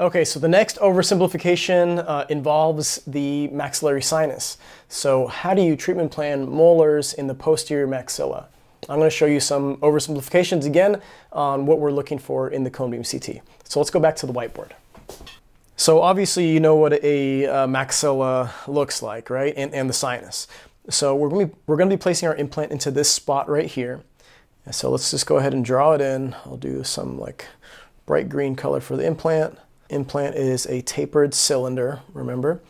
Okay, so the next oversimplification uh, involves the maxillary sinus. So how do you treatment plan molars in the posterior maxilla? I'm going to show you some oversimplifications again on what we're looking for in the cone beam CT. So let's go back to the whiteboard. So obviously you know what a, a maxilla looks like, right? And, and the sinus. So we're going, to be, we're going to be placing our implant into this spot right here. So let's just go ahead and draw it in. I'll do some like bright green color for the implant implant is a tapered cylinder, remember?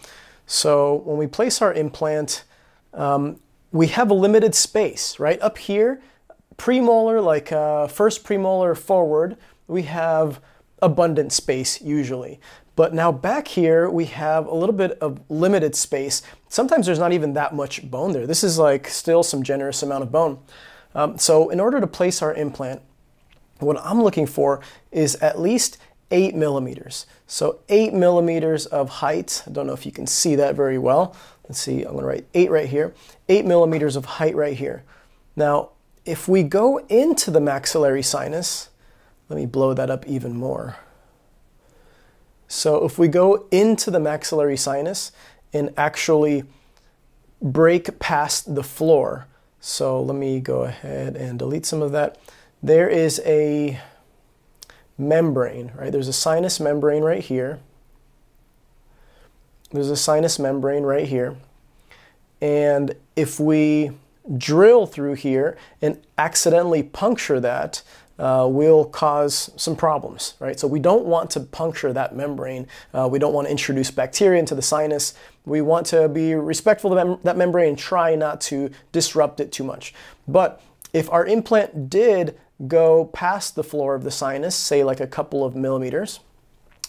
So when we place our implant, um, we have a limited space, right? Up here, premolar, like uh, first premolar forward, we have abundant space usually. But now back here, we have a little bit of limited space. Sometimes there's not even that much bone there. This is like still some generous amount of bone. Um, so in order to place our implant, what I'm looking for is at least eight millimeters. So eight millimeters of height. I don't know if you can see that very well. Let's see, I'm gonna write eight right here. Eight millimeters of height right here. Now, if we go into the maxillary sinus, let me blow that up even more. So if we go into the maxillary sinus and actually break past the floor, so let me go ahead and delete some of that. There is a membrane, right? There's a sinus membrane right here. There's a sinus membrane right here. And if we drill through here and accidentally puncture that, uh, will cause some problems, right? So we don't want to puncture that membrane. Uh, we don't want to introduce bacteria into the sinus. We want to be respectful of that membrane and try not to disrupt it too much. But if our implant did go past the floor of the sinus, say like a couple of millimeters,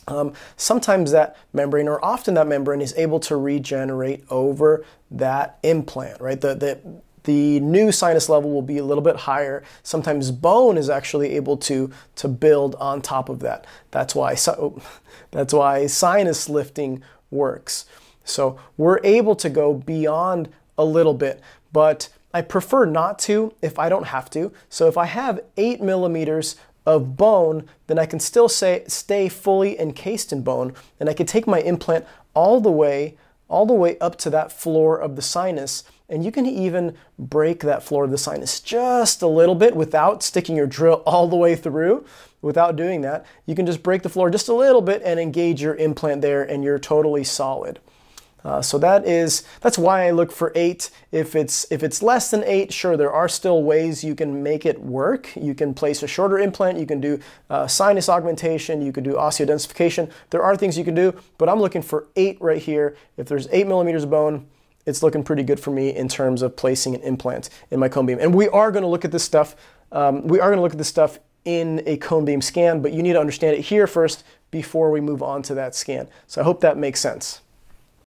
um, sometimes that membrane, or often that membrane, is able to regenerate over that implant, right? The, the, the new sinus level will be a little bit higher. Sometimes bone is actually able to, to build on top of that. That's why, so, that's why sinus lifting works. So we're able to go beyond a little bit, but I prefer not to if I don't have to. So if I have eight millimeters of bone, then I can still say stay fully encased in bone, and I can take my implant all the way, all the way up to that floor of the sinus, and you can even break that floor of the sinus just a little bit without sticking your drill all the way through. Without doing that, you can just break the floor just a little bit and engage your implant there, and you're totally solid. Uh, so that is that's why I look for eight. If it's if it's less than eight, sure, there are still ways you can make it work. You can place a shorter implant. You can do uh, sinus augmentation. You can do osseodensification. There are things you can do, but I'm looking for eight right here. If there's eight millimeters of bone, it's looking pretty good for me in terms of placing an implant in my cone beam. And we are going to look at this stuff. Um, we are going to look at this stuff in a cone beam scan, but you need to understand it here first before we move on to that scan. So I hope that makes sense.